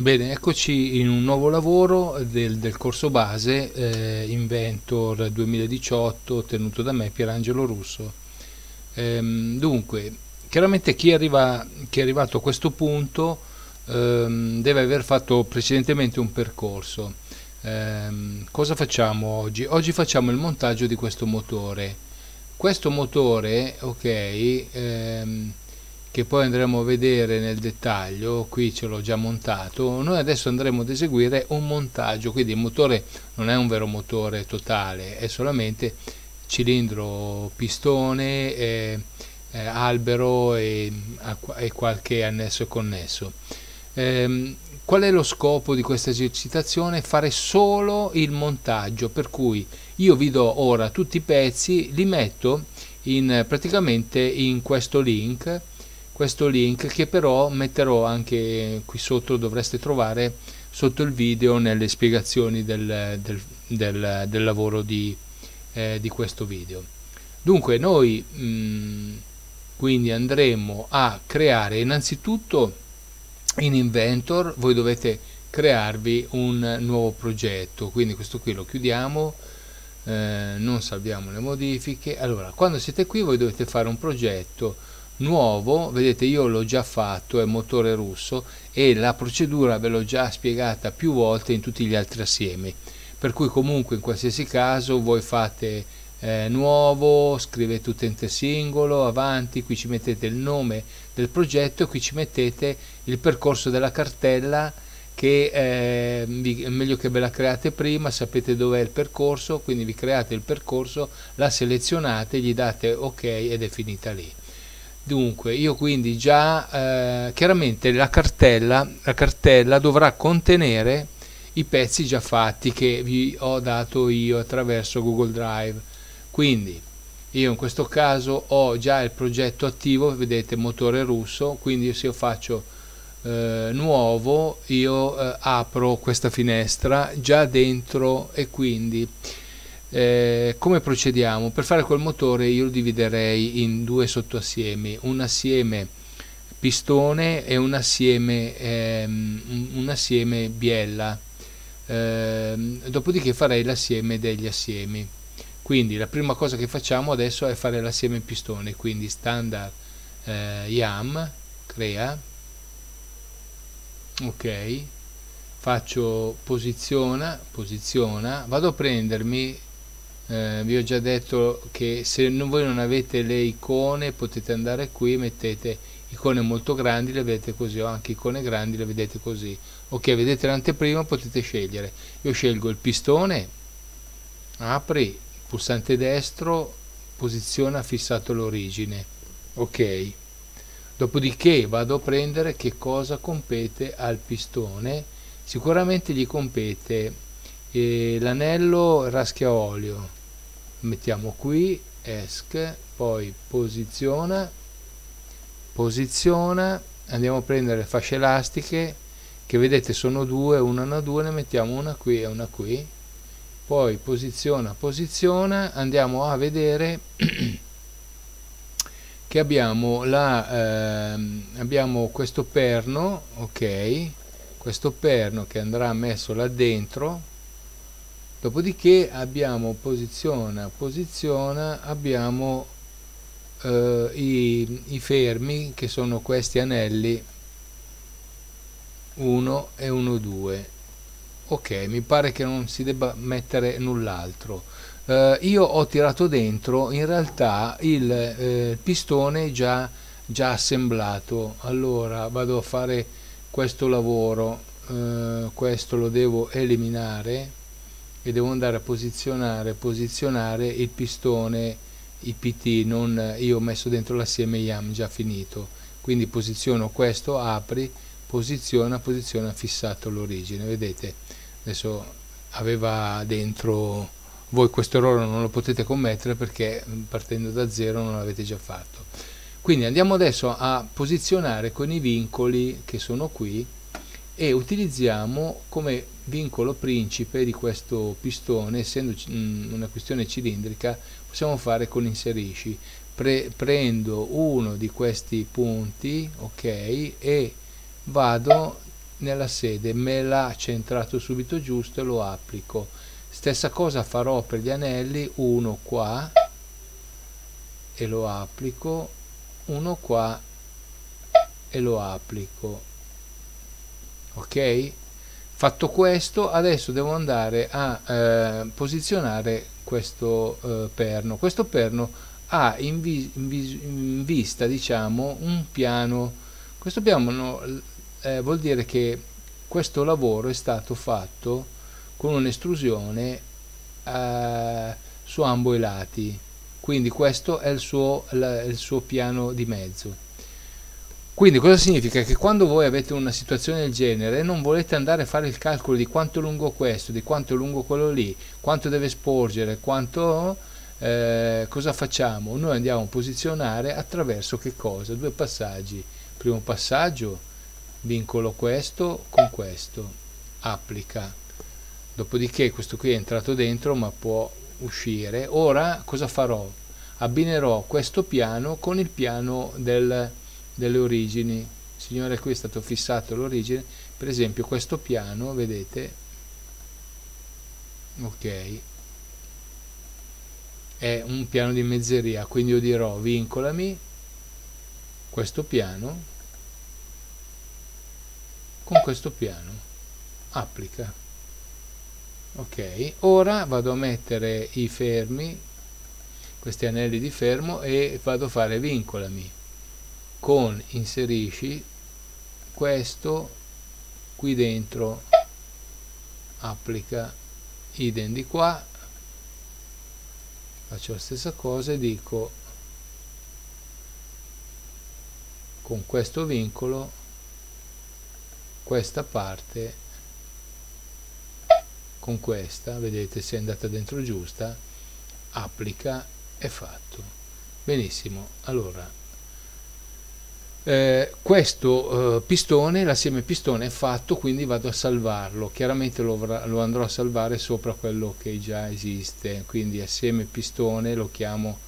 Bene, eccoci in un nuovo lavoro del, del corso base eh, Inventor 2018 tenuto da me Pierangelo Russo. Ehm, dunque, chiaramente chi, arriva, chi, è arrivato a questo punto ehm, deve aver fatto precedentemente un percorso. Ehm, cosa facciamo oggi? Oggi facciamo il montaggio di questo motore. Questo motore, ok, ehm, che poi andremo a vedere nel dettaglio, qui ce l'ho già montato, noi adesso andremo ad eseguire un montaggio, quindi il motore non è un vero motore totale, è solamente cilindro, pistone, eh, eh, albero e, e, qualche annesso connesso. Eh, qual è lo scopo di questa esercitazione? Fare solo il montaggio, per cui io vi do ora tutti i pezzi, li metto in, praticamente in questo link questo link che però metterò anche qui sotto dovreste trovare sotto il video nelle spiegazioni del, del, del, del lavoro di, eh, di, questo video. Dunque noi mh, mm, quindi andremo a creare innanzitutto in Inventor voi dovete crearvi un nuovo progetto. Quindi questo qui lo chiudiamo eh, non salviamo le modifiche. Allora quando siete qui voi dovete fare un progetto nuovo, vedete io l'ho già fatto, è motore russo e la procedura ve l'ho già spiegata più volte in tutti gli altri assiemi, per cui comunque in qualsiasi caso voi fate eh, nuovo, scrivete utente singolo, avanti, qui ci mettete il nome del progetto e qui ci mettete il percorso della cartella che eh, è meglio che ve la create prima, sapete dov'è il percorso, quindi vi create il percorso, la selezionate, gli date ok ed è finita lì. Dunque, io quindi già, eh, chiaramente la cartella, la cartella dovrà contenere i pezzi già fatti che vi ho dato io attraverso Google Drive. Quindi, io in questo caso ho già il progetto attivo, vedete motore russo, quindi se io faccio eh, nuovo, io eh, apro questa finestra già dentro e quindi eh, come procediamo? Per fare quel motore io lo dividerei in due sottoassiemi, un assieme pistone e un assieme, ehm, un assieme biella, eh, dopodiché farei l'assieme degli assiemi. Quindi la prima cosa che facciamo adesso è fare l'assieme pistone, quindi standard eh, YAM, crea, ok, faccio posiziona, posiziona, vado a prendermi eh, vi ho già detto che se non, voi non avete le icone potete andare qui mettete icone molto grandi le vedete così o anche icone grandi le vedete così. Ok vedete l'anteprima potete scegliere. Io scelgo il pistone apri pulsante destro posiziona fissato l'origine. Ok. Dopodiché vado a prendere che cosa compete al pistone. Sicuramente gli compete eh, l'anello raschia olio mettiamo qui esc poi posiziona posiziona andiamo a prendere le fasce elastiche che vedete sono due una una due ne mettiamo una qui e una qui. Poi posiziona posiziona andiamo a vedere che abbiamo la ehm, abbiamo questo perno ok questo perno che andrà messo là dentro dopodiché abbiamo posiziona posiziona abbiamo eh, i, i fermi che sono questi anelli. 1 e 1 2 ok mi pare che non si debba mettere null'altro. Eh, io ho tirato dentro in realtà il eh, pistone già, già assemblato. Allora vado a fare questo lavoro. Eh, questo lo devo eliminare e devo andare a posizionare, posizionare il pistone IPT, non, io ho messo dentro l'assieme YAM già finito, quindi posiziono questo, apri, posiziona, posiziona fissato l'origine, vedete, adesso aveva dentro, voi questo errore non lo potete commettere perché partendo da zero non l'avete già fatto. Quindi andiamo adesso a posizionare con i vincoli che sono qui e utilizziamo come vincolo principe di questo pistone, essendo mm, una questione cilindrica, possiamo fare con inserisci. Pre prendo uno di questi punti, ok, e vado nella sede me l'ha centrato subito giusto e lo applico stessa cosa farò per gli anelli uno qua e lo applico uno qua e lo applico ok? Fatto questo adesso devo andare a eh, posizionare questo eh, perno. Questo perno ha in, vi in, vi in, vista diciamo un piano. Questo piano eh, vuol dire che questo lavoro è stato fatto con un'estrusione eh, su ambo i lati. Quindi questo è il suo, la, il suo piano di mezzo quindi cosa significa? Che quando voi avete una situazione del genere non volete andare a fare il calcolo di quanto lungo questo, di quanto lungo quello lì, quanto deve sporgere, quanto eh, cosa facciamo? Noi andiamo a posizionare attraverso che cosa? Due passaggi. Primo passaggio, vincolo questo con questo, applica dopodiché questo qui è entrato dentro ma può uscire ora cosa farò abbinerò questo piano con il piano del, delle origini. Signore qui è stato fissato l'origine. Per esempio questo piano vedete ok è un piano di mezzeria quindi io dirò vincolami questo piano con questo piano. Applica. Ok ora vado a mettere i fermi questi anelli di fermo e vado a fare vincolami con inserisci questo qui dentro. Applica idem di qua. Faccio la stessa cosa e dico con questo vincolo questa parte con questa vedete se è andata dentro giusta applica è fatto. Benissimo. Allora eh, questo eh, pistone l'assieme pistone è fatto quindi vado a salvarlo. Chiaramente lo, lo, andrò a salvare sopra quello che già esiste. Quindi assieme pistone lo chiamo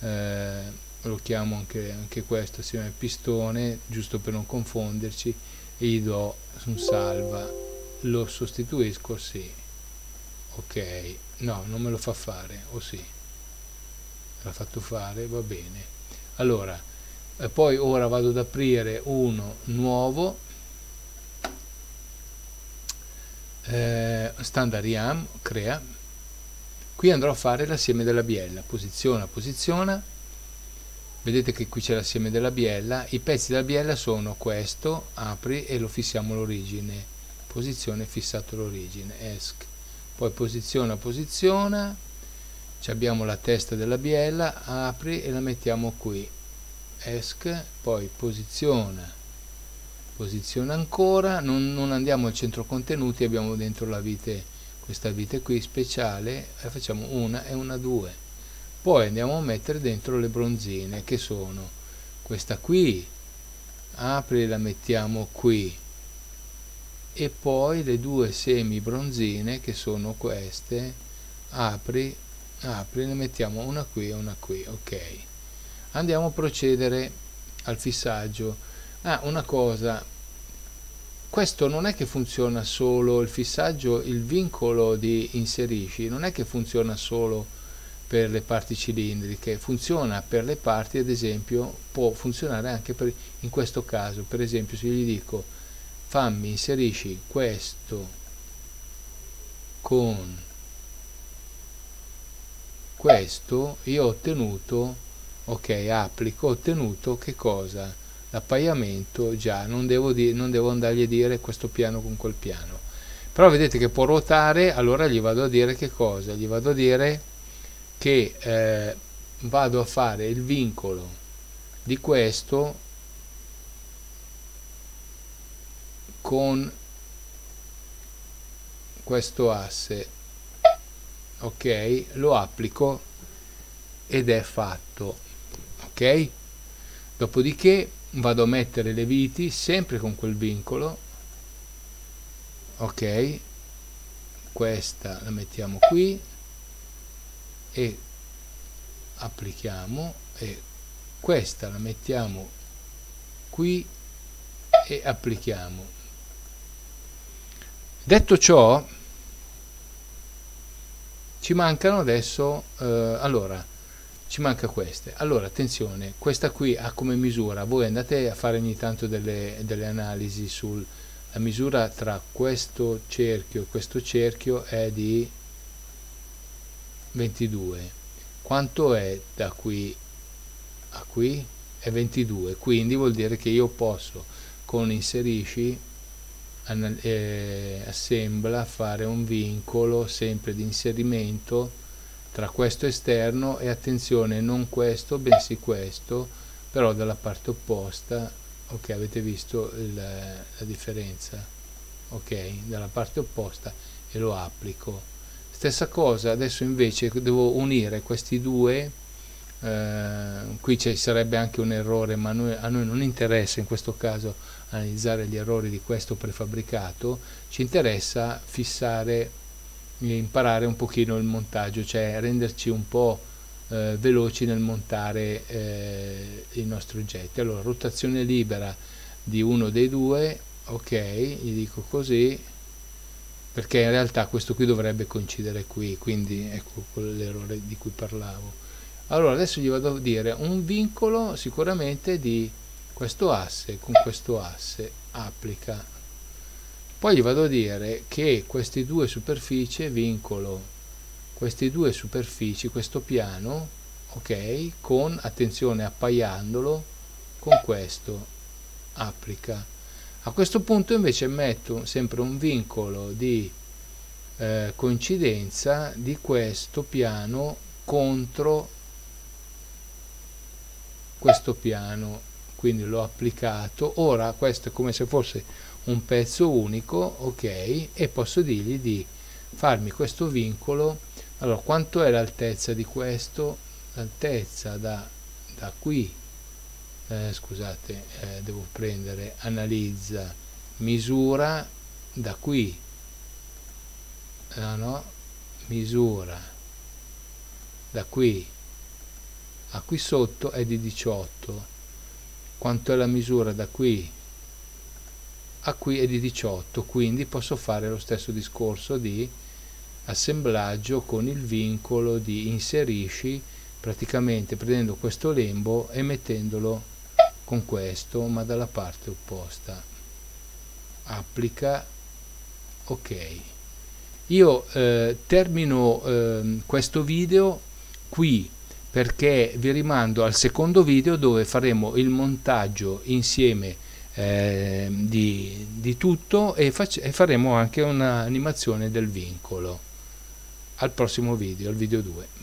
eh, lo chiamo anche, anche questo assieme pistone giusto per non confonderci e gli do un salva. Lo sostituisco sì. Ok. No non me lo fa fare o oh, sì l'ha fatto fare va bene. Allora eh, poi ora vado ad aprire uno nuovo eh, standard YAM crea. Qui andrò a fare l'assieme della biella. Posiziona posiziona. Vedete che qui c'è l'assieme della biella. I pezzi della biella sono questo apri e lo fissiamo l'origine posizione fissato l'origine esc poi posiziona posiziona. Abbiamo la testa della biella apri e la mettiamo qui esc poi posiziona posiziona ancora non, non andiamo al centro contenuti abbiamo dentro la vite questa vite qui speciale e facciamo una e una due. Poi andiamo a mettere dentro le bronzine che sono questa qui apri la mettiamo qui. E poi le due semi bronzine che sono queste apri apri ne mettiamo una qui e una qui ok andiamo a procedere al fissaggio. Ah una cosa. Questo non è che funziona solo il fissaggio il vincolo di inserisci non è che funziona solo per le parti cilindriche funziona per le parti ad esempio può funzionare anche per, in questo caso. Per esempio se gli dico fammi inserisci questo con questo io ho ottenuto ok applico ottenuto che cosa? L'appaiamento già non devo, non devo andargli a dire questo piano con quel piano. Però vedete che può ruotare allora gli vado a dire che cosa? Gli vado a dire che eh, vado a fare il vincolo di questo con questo asse. Ok lo applico ed è fatto ok? Dopodiché vado a mettere le viti sempre con quel vincolo. Ok? Questa la mettiamo qui e applichiamo e questa la mettiamo qui e applichiamo. Detto ciò ci mancano adesso eh, allora ci manca queste. Allora attenzione questa qui ha come misura voi andate a fare ogni tanto delle, delle analisi sulla misura tra questo cerchio e questo cerchio è di 22 quanto è da qui a qui? È 22 quindi vuol dire che io posso con inserisci eh, assembla fare un vincolo sempre di inserimento tra questo esterno e attenzione non questo bensì questo però dalla parte opposta ok avete visto il, la differenza ok dalla parte opposta e lo applico. Stessa cosa adesso invece devo unire questi due eh, qui ci sarebbe anche un errore ma noi, a noi non interessa in questo caso analizzare gli errori di questo prefabbricato ci interessa fissare imparare un pochino il montaggio cioè renderci un po' eh, veloci nel montare eh, i nostri oggetti. Allora rotazione libera di uno dei due ok gli dico così perché in realtà questo qui dovrebbe coincidere qui quindi ecco l'errore di cui parlavo. Allora adesso gli vado a dire un vincolo sicuramente di questo asse con questo asse applica poi gli vado a dire che queste due superfici vincolo queste due superfici questo piano ok con attenzione appaiandolo con questo applica. A questo punto invece metto sempre un vincolo di eh, coincidenza di questo piano contro questo piano. Quindi l'ho applicato. Ora questo è come se fosse un pezzo unico ok e posso dirgli di farmi questo vincolo. Allora quanto è l'altezza di questo? L'altezza da, da qui eh, scusate eh, devo prendere analizza misura da qui no, no misura da qui a qui sotto è di 18 quanto è la misura da qui a qui è di 18 quindi posso fare lo stesso discorso di assemblaggio con il vincolo di inserisci praticamente prendendo questo lembo e mettendolo con questo ma dalla parte opposta. Applica ok. Io eh, termino eh, questo video qui perché vi rimando al secondo video dove faremo il montaggio insieme eh, di, di, tutto e, e faremo anche un'animazione del vincolo al prossimo video, al video 2